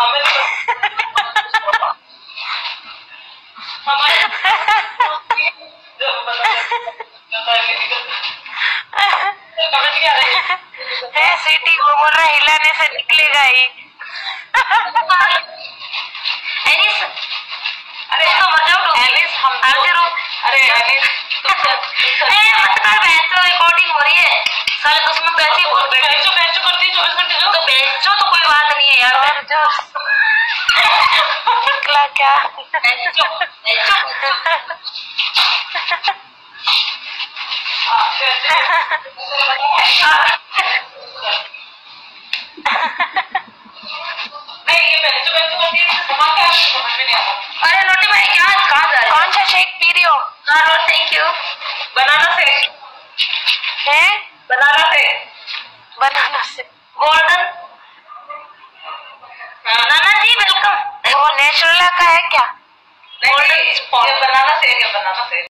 हमें तो- हमारे है सीटी को बोल रहा हिलाने से निकलेगा ही। एनिस अरे उसको मत जाओ एलिस हम आरती रो अरे एलिस तुम सब- ए मत कर तो रिकॉर्डिंग हो रही है। साले दुश्मन अरे रोटी भाई क्या कहाँ जा रहे हो? कौन सा शेक पी रही हो हाँ थैंक यू बनाना से है बनाना से बनाना से गोल्डन नाना जी वेलकम नेचुरला का है क्या? नहीं बनाना से है बनाना से